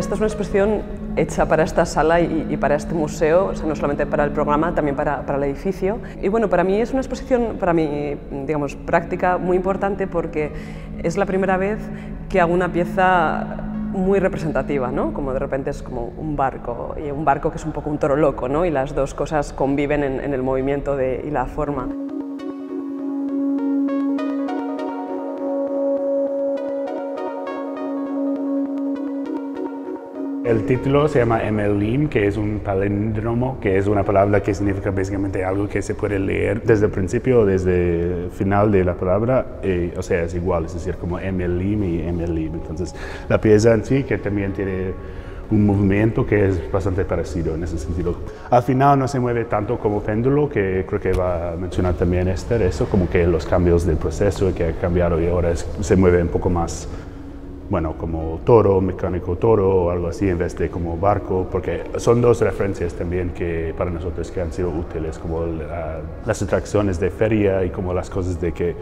Esta es una exposición hecha para esta sala y, para este museo, o sea, no solamente para el programa, también para, el edificio. Y bueno, para mí es una exposición, para mí, digamos, práctica muy importante porque es la primera vez que hago una pieza muy representativa, ¿no? Como de repente es como un barco, y un barco que es un poco un toro loco, ¿no? Y las dos cosas conviven en, el movimiento y la forma. El título se llama Emelim, que es un palíndromo, que es una palabra que significa básicamente algo que se puede leer desde el principio o desde el final de la palabra, eh, o sea, es igual, es decir, como Emelim y Emelim. Entonces, la pieza en sí, que también tiene un movimiento que es bastante parecido en ese sentido. Al final no se mueve tanto como péndulo, que creo que va a mencionar también Esther, eso como que los cambios del proceso que ha cambiado y ahora se mueve un poco más bueno, como toro, mecánico toro o algo así en vez de como barco, porque son dos referencias también que para nosotros que han sido útiles, como las atracciones de feria y como las cosas de que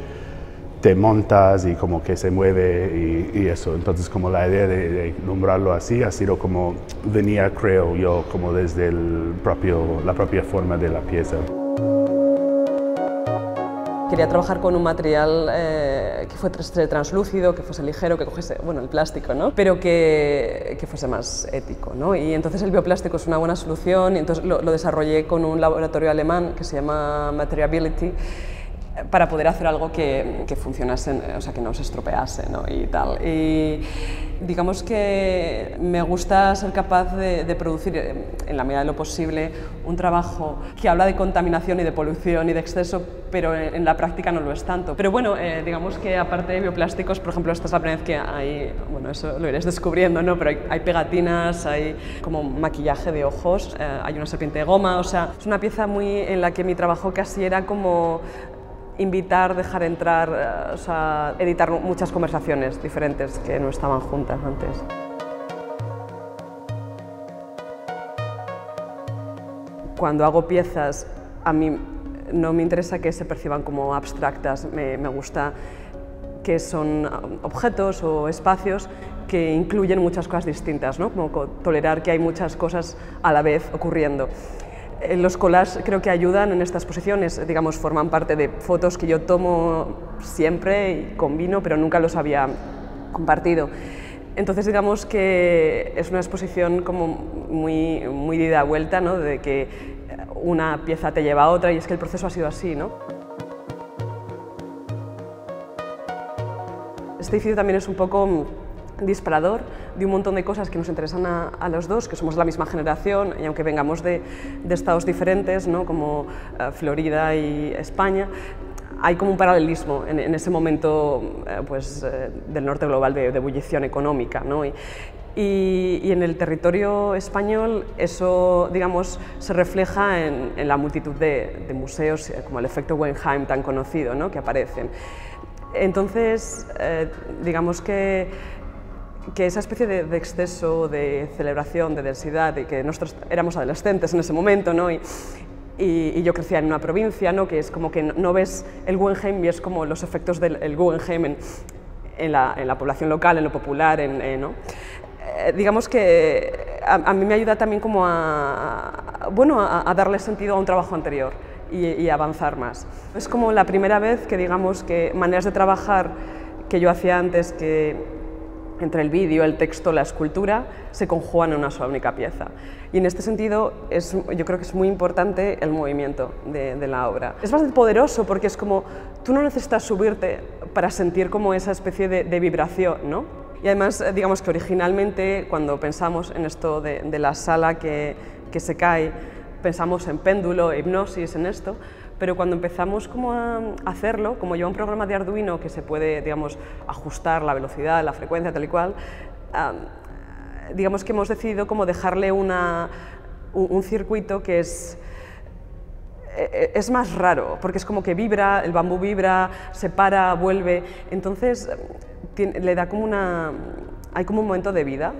te montas y como que se mueve y, eso. Entonces como la idea de, nombrarlo así ha sido como venía, creo yo, como desde el propio, la propia forma de la pieza. Quería trabajar con un material eh, que fuese translúcido, que fuese ligero, que cogiese, bueno, el plástico, ¿no? Pero que, que, fuese más ético, ¿no? Y entonces el bioplástico es una buena solución y entonces lo, lo desarrollé con un laboratorio alemán que se llama Materiability para poder hacer algo que, que, funcionase, o sea, que no se estropease ¿no? y tal. Y digamos que me gusta ser capaz de, de, producir, en la medida de lo posible, un trabajo que habla de contaminación y de polución y de exceso, pero en, la práctica no lo es tanto. Pero bueno, eh, digamos que aparte de bioplásticos, por ejemplo, esta es la primera vez que hay, bueno, eso lo iréis descubriendo, ¿no? Pero hay, hay pegatinas, hay como maquillaje de ojos, eh, hay una serpiente de goma, o sea, es una pieza muy en la que mi trabajo casi era como invitar, dejar entrar, eh, editar muchas conversaciones diferentes que no estaban juntas antes. Cuando hago piezas, a mí no me interesa que se perciban como abstractas, me, me gusta que son objetos o espacios que incluyen muchas cosas distintas, ¿no? como tolerar que hay muchas cosas a la vez ocurriendo. Eh, los collages creo que ayudan en estas posiciones, digamos, forman parte de fotos que yo tomo siempre y combino, pero nunca los había compartido. Entonces digamos que es una exposición como muy, muy de vuelta, ¿no? de que una pieza te lleva a otra y es que el proceso ha sido así. ¿no? Este edificio también es un poco disparador de un montón de cosas que nos interesan a, los dos, que somos la misma generación y aunque vengamos de, estados diferentes, ¿no? como eh, Florida y España, hay como un paralelismo en, ese momento eh, pues, eh, del norte global de, ebullición económica. ¿no? Y, en el territorio español eso, digamos, se refleja en, la multitud de, de, museos, como el efecto Wenheim tan conocido, ¿no? que aparecen. Entonces, digamos que que esa especie de, exceso de celebración, de densidad, y que nosotros éramos adolescentes en ese momento, ¿no? Y, y, yo crecía en una provincia, ¿no? que es como que no, ves el Guggenheim y es como los efectos del Guggenheim en, en, la, en, la, población local, en lo popular, en, ¿no? Eh, digamos que a, mí me ayuda también como a, bueno, a, darle sentido a un trabajo anterior y, y avanzar más. Es como la primera vez que digamos que maneras de trabajar que yo hacía antes que entre el vídeo, el texto, la escultura, se conjugan en una sola única pieza. Y en este sentido, es, yo creo que es muy importante el movimiento de, la obra. Es bastante poderoso porque es como, tú no necesitas subirte para sentir como esa especie de, vibración, ¿no? Y además, eh, digamos que originalmente, cuando pensamos en esto de, la sala que se cae, pensamos en péndulo, hipnosis, en esto, pero cuando empezamos como a hacerlo, como lleva un programa de Arduino que se puede, digamos, ajustar la velocidad, la frecuencia, tal y cual, digamos que hemos decidido como dejarle una, un, circuito que es e, e, es más raro, porque es como que vibra, el bambú vibra, se para, vuelve, entonces le da como una... hay como un momento de vida.